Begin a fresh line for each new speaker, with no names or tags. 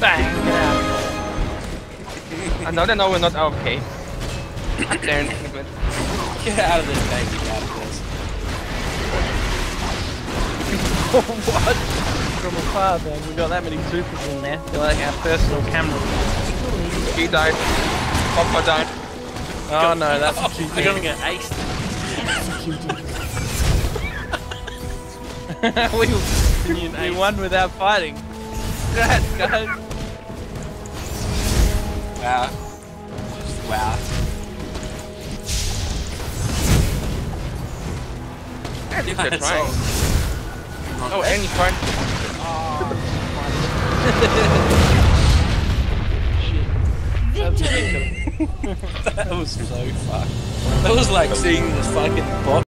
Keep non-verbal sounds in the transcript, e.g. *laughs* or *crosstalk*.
Bang! Get out.
I know they know we're not good.
Get out of this, baby. Get out of this.
what? From afar, man. We got that many supers in there. They're like our personal camera.
He died. Papa died.
Oh no, that's a
Oh,
They're gonna get aced. *laughs* we, we won without fighting. Congrats, guys.
Wow. Wow.
At least they're
That's
trying. Oh. *laughs*
Victory!
that was so fucked. That was like seeing the fucking bot